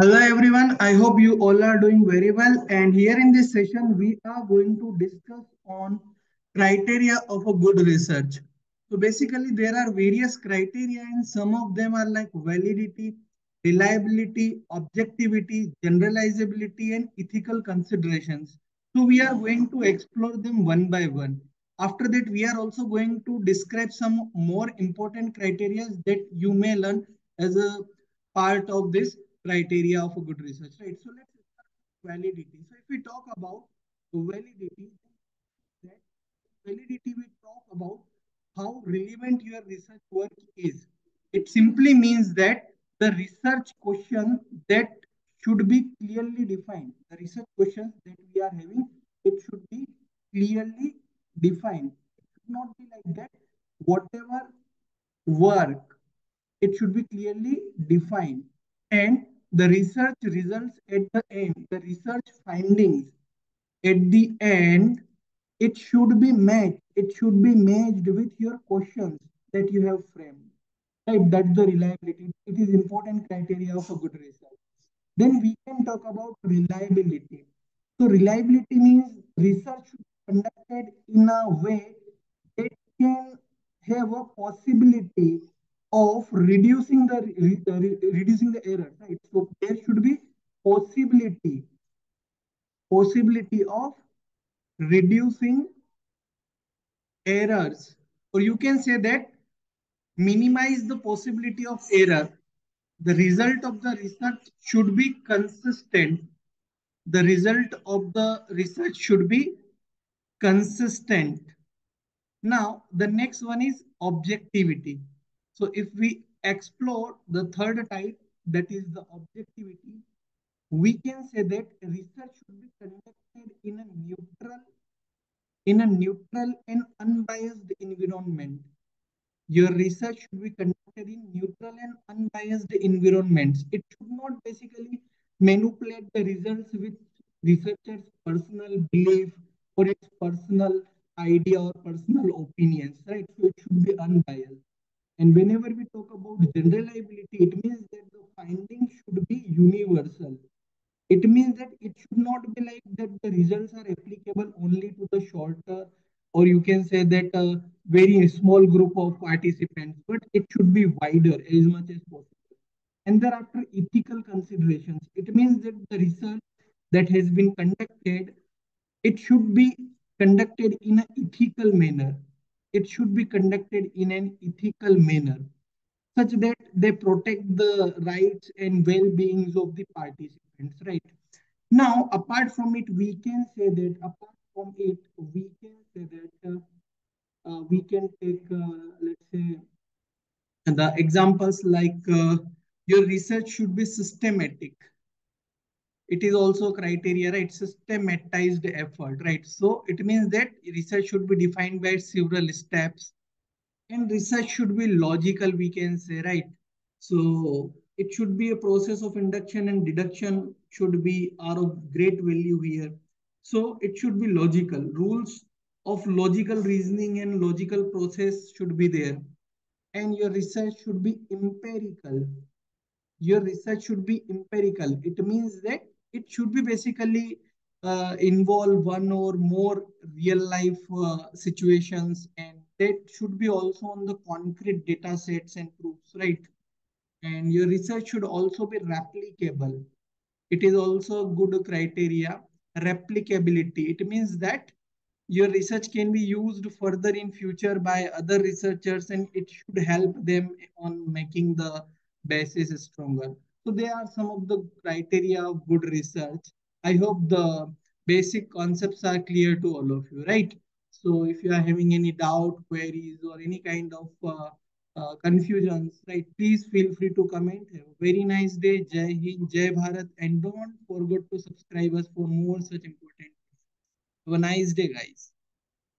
Hello everyone, I hope you all are doing very well and here in this session we are going to discuss on criteria of a good research. So basically there are various criteria and some of them are like validity, reliability, objectivity, generalizability and ethical considerations. So we are going to explore them one by one. After that we are also going to describe some more important criteria that you may learn as a part of this criteria of a good research, right? So let's validity. So if we talk about validity, that validity we talk about how relevant your research work is. It simply means that the research question that should be clearly defined. The research questions that we are having, it should be clearly defined. It should not be like that. Whatever work, it should be clearly defined. And the research results at the end, the research findings at the end, it should be matched. It should be matched with your questions that you have framed. Right? That's the reliability. It is important criteria of a good research. Then we can talk about reliability. So reliability means research should be conducted in a way that can have a possibility of reducing the uh, uh, reducing the error right? So there should be possibility possibility of reducing errors. Or you can say that minimize the possibility of error. The result of the research should be consistent. The result of the research should be consistent. Now the next one is objectivity so if we explore the third type, that is the objectivity, we can say that research should be conducted in a neutral, in a neutral and unbiased environment. Your research should be conducted in neutral and unbiased environments. It should not basically manipulate the results with researcher's personal belief or its personal idea or personal opinions, right? So it should be unbiased. And whenever we talk about generalizability, it means that the findings should be universal. It means that it should not be like that the results are applicable only to the shorter, uh, or you can say that a very small group of participants, but it should be wider as much as possible. And thereafter, ethical considerations. It means that the research that has been conducted, it should be conducted in an ethical manner it should be conducted in an ethical manner such that they protect the rights and well-beings of the participants, right? Now, apart from it, we can say that apart from it, we can say that uh, uh, we can take, uh, let's say, the examples like uh, your research should be systematic it is also criteria, right? Systematized effort, right? So it means that research should be defined by several steps and research should be logical, we can say, right? So it should be a process of induction and deduction should be are of great value here. So it should be logical. Rules of logical reasoning and logical process should be there. And your research should be empirical. Your research should be empirical. It means that it should be basically uh, involve one or more real life uh, situations and that should be also on the concrete data sets and proofs, right? And your research should also be replicable. It is also a good criteria, replicability. It means that your research can be used further in future by other researchers and it should help them on making the basis stronger. So they are some of the criteria of good research. I hope the basic concepts are clear to all of you, right? So if you are having any doubt, queries, or any kind of uh, uh, confusions, right, please feel free to comment. Have a very nice day. Jai Hind, Jai Bharat, and don't forget to subscribe us for more such important. Have a nice day, guys.